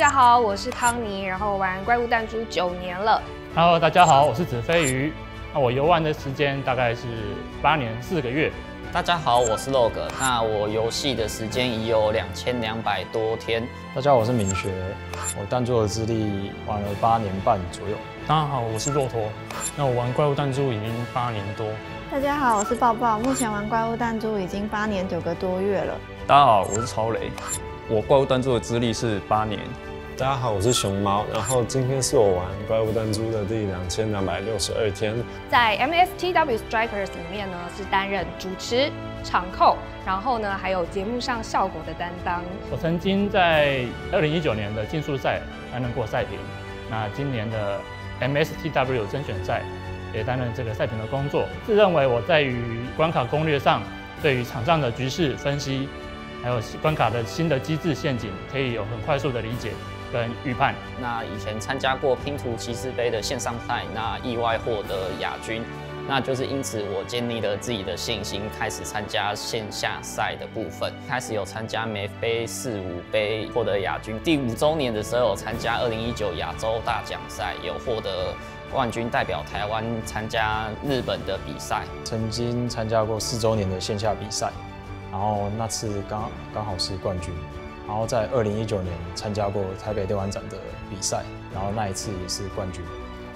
家好，我是康妮，然后玩怪物弹珠九年了。Hello，大家好，我是子飞鱼。那我游玩的时间大概是八年四个月。大家好，我是 Log。那我游戏的时间已有两千两百多天。大家好，我是明学。我弹珠的资历玩了八年半左右。大家好，我是骆驼。那我玩怪物弹珠已经八年多。大家好，我是抱抱。目前玩怪物弹珠已经八年九个多月了。大家好，我是超雷。我怪物弹珠的资历是八年。大家好，我是熊猫。然后今天是我玩怪物弹珠的第两千两百六十二天。在 MSTW Strikers 里面呢，是担任主持、场控，然后呢还有节目上效果的担当。我曾经在二零一九年的竞速赛担任过赛评，那今年的 MSTW 甄选赛也担任这个赛评的工作。自认为我在于关卡攻略上，对于场上的局势分析。还有关卡的新的机制陷阱，可以有很快速的理解跟预判。那以前参加过拼图骑士杯的线上赛，那意外获得亚军，那就是因此我建立了自己的信心，开始参加线下赛的部分。开始有参加美杯、四五杯，获得亚军。第五周年的时候有参加二零一九亚洲大奖赛，有获得冠军，代表台湾参加日本的比赛。曾经参加过四周年的线下比赛。然后那次刚刚好是冠军，然后在二零一九年参加过台北电玩展的比赛，然后那一次也是冠军。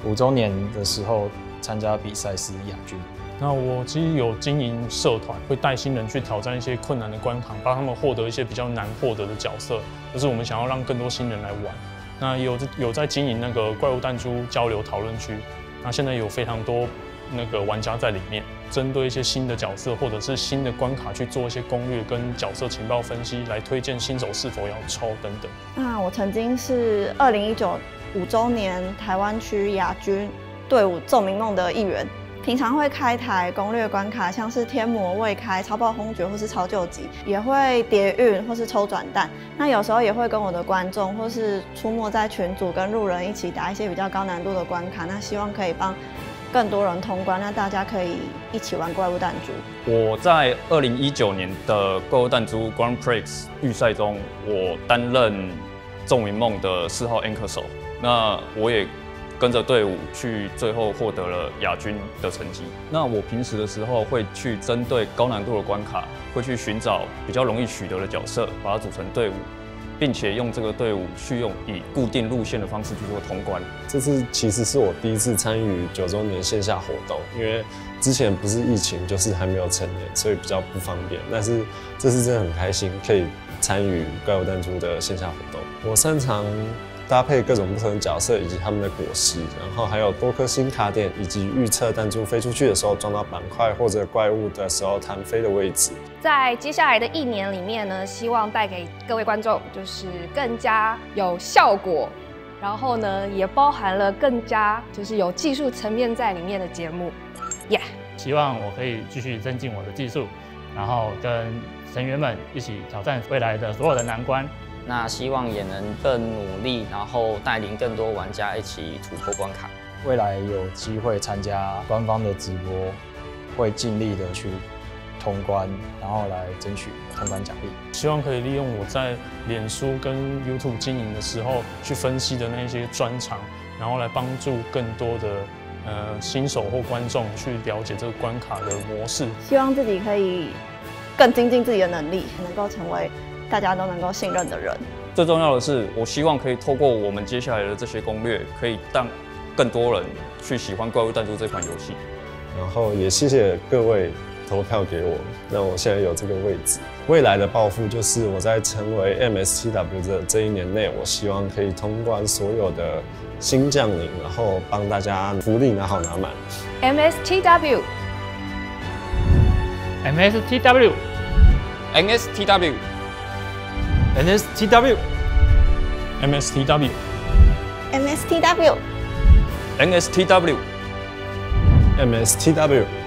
五周年的时候参加比赛是亚军。那我其实有经营社团，会带新人去挑战一些困难的关卡，帮他们获得一些比较难获得的角色，就是我们想要让更多新人来玩。那有有在经营那个怪物弹珠交流讨论区，那现在有非常多。那个玩家在里面，针对一些新的角色或者是新的关卡去做一些攻略跟角色情报分析，来推荐新手是否要抽等等。那我曾经是二零一九五周年台湾区亚军队伍奏鸣梦的一员，平常会开台攻略关卡，像是天魔未开、超爆轰厥或是超救急，也会叠运或是抽转蛋。那有时候也会跟我的观众或是出没在群组跟路人一起打一些比较高难度的关卡，那希望可以帮。更多人通关，那大家可以一起玩怪物弹珠。我在二零一九年的怪物弹珠 Grand Prix 预赛中，我担任众明梦的四号 anchor 手。那我也跟着队伍去，最后获得了亚军的成绩。那我平时的时候会去针对高难度的关卡，会去寻找比较容易取得的角色，把它组成队伍。并且用这个队伍去用以固定路线的方式去做通关。这次其实是我第一次参与九周年线下活动，因为之前不是疫情，就是还没有成年，所以比较不方便。但是这次真的很开心，可以参与怪物弹珠的线下活动。我擅长。搭配各种不同的角色以及他们的果实，然后还有多颗星卡点，以及预测弹珠飞出去的时候撞到板块或者怪物的时候弹飞的位置。在接下来的一年里面呢，希望带给各位观众就是更加有效果，然后呢也包含了更加就是有技术层面在里面的节目。耶！希望我可以继续增进我的技术，然后跟成员们一起挑战未来的所有的难关。那希望也能更努力，然后带领更多玩家一起突破关卡。未来有机会参加官方的直播，会尽力的去通关，然后来争取通关奖励。希望可以利用我在脸书跟 YouTube 经营的时候去分析的那些专长，然后来帮助更多的呃新手或观众去了解这个关卡的模式。希望自己可以更精进自己的能力，能够成为。大家都能够信任的人。最重要的是，我希望可以透过我们接下来的这些攻略，可以让更多人去喜欢《怪物弹珠》这款游戏。然后也谢谢各位投票给我，让我现在有这个位置。未来的抱负就是我在成为 MSTW 的这一年内，我希望可以通关所有的新将领，然后帮大家福利拿好拿满。MSTW，MSTW。NSTW MSTW MSTW NSTW MSTW